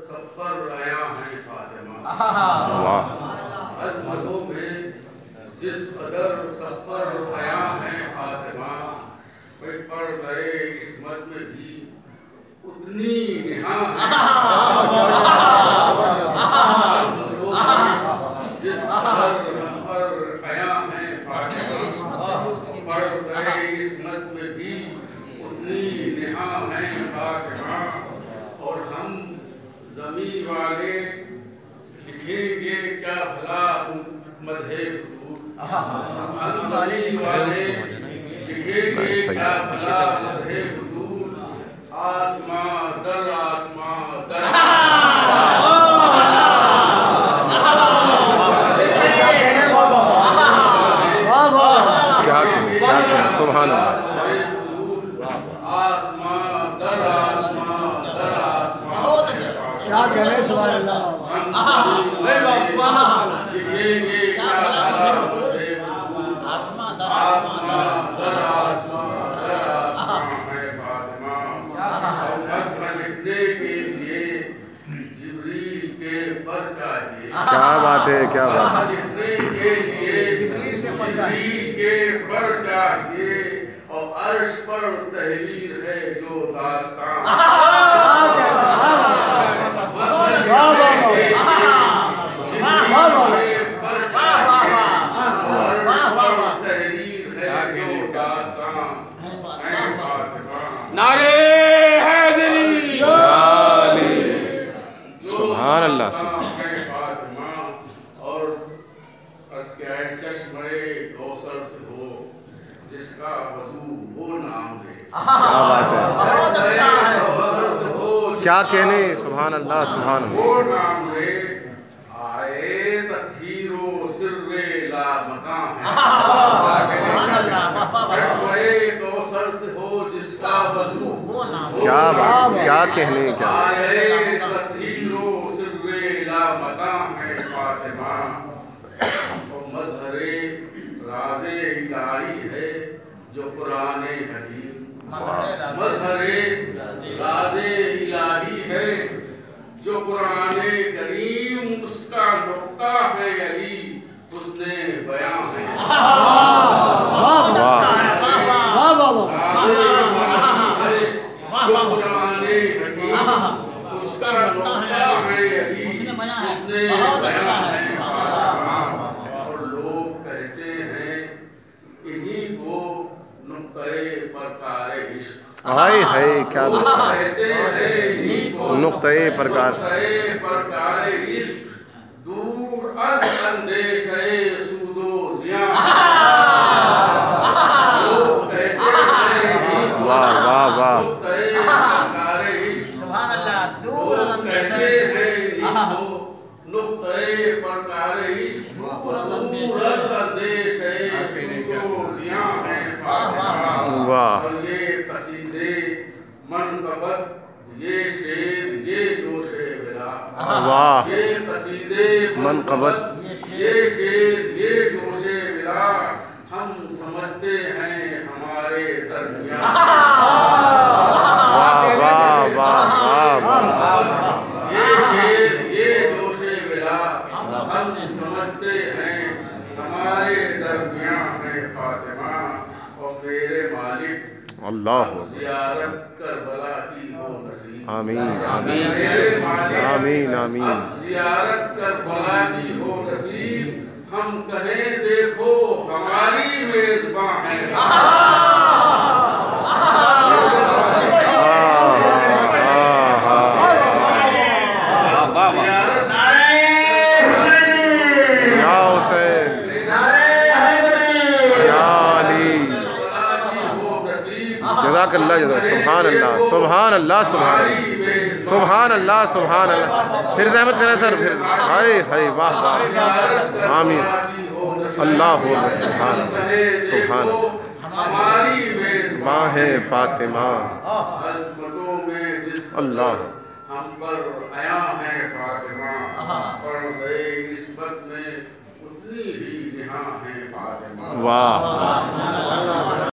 سب پر آیا ہے فاطمہ۔ عظمتوں میں جس قدر سب پر آیا ہے فاطمہ کوئی پڑھ گئے عصمت میں بھی اتنی نہاں جس قدر پر آیا ہے فاطمہ پڑھ گئے عصمت میں بھی اتنی نہاں ہے فاطمہ۔ زمین والے لکھیں گے کیا بھلا مدح والے لکھیں گے کیا بھلا مدح بطور آسمان در آسمان در سبحان اللہ آسمان در آسمان کیا کہنے سبحان اللہ. ہم لکھیں گے کیا بھلا مدح بطور آسمان در آسمان در آسمان. در آسمان ہے فاطمہ اور مدح لکھنے کے لیے جبریل کے پر چاہیے کیا بات ہے کیا بات ہے؟ مدح لکھنے کے لیے جبریل کے پر چاہیے۔ جبریل کے پر چاہیے اور عرش پر تحریر ہے جو داستان مدح لکھنے کے لیے جبریل کے پر چاہیے اور عرش پر تحریر ہے جو داستان ہے فاطمہ نعرے حیدری۔ سبحان اللہ، سبحان اور عرض کیا ہے چشمے کوثر سے ہو جس کا وضو وہ نام لے۔ کیا بات ہے؟ بہت اچھا ہے کیا کہنے سبحان اللہ سبحان اللہ وہ نام لے آئے تطہیر و سر لا مکان ہے چشمے کوثر سے ہو جس کا وضو وہ نام کیا بات کیا کہنے کیا آئے تطہیر و سر لا مقام ہے فاطمہ اور مظہر راز الہی ہے جو قرآن حکیم مظہر راز الہی ہے جو قرآن کریم اس کا نقطہ ہے علی اس نے بیان ہے اچھا قرآن حکیم اس کا نقطہ ہے علی اس نے بیان اچھا ہے اور لوگ کہتے ہیں انہی کو نقطۂ پرکار عشق ہائے ہائے کیا ہے؟ نقطۂ پرکار دور از اندیش سود و زیان۔ کو واہ واہ واہ۔ نقطۂ پرکار عشق سبحان اللہ دور از اندیش ہے نقطۂ پرکار عشق دور از اندیش ہے۔ سود و زیان۔ ہے واہ یہ قصیدے منقبت یہ شعر یہ جوش بلا واہ یہ قصیدے منقبت یہ شعر یہ جوش بلا ہم سمجھتے ہیں ہمارے درمیان واہ واہ واہ واہ واہ یہ شعر یہ جوش بلا ہم سمجھتے ہیں ہمارے درمیان ہے فاطمہ اور میرے مالک اللہ زیارت کربلا کی ہو نصیب۔ آمین آمین۔ آمین آمین۔ زیارت کربلا کی ہو نصیب۔ ہم کہیں دیکھو ہماری میزباں ہے۔ سبحان اللہ سبحان اللہ سبحان اللہ سبحان اللہ سبحان اللہ پھر زحمت کریں سر، پھر۔ ہائے ہائے، واہ واہ۔ آمین۔ اللہ ہو، سبحان اللہ سبحان اللہ۔ ہماری فاطمہ۔ اللہ۔ ہم پر آیا ہے فاطمہ پڑھ گئے نسبت میں اتنی ہی نہاں ہے فاطمہ واہ۔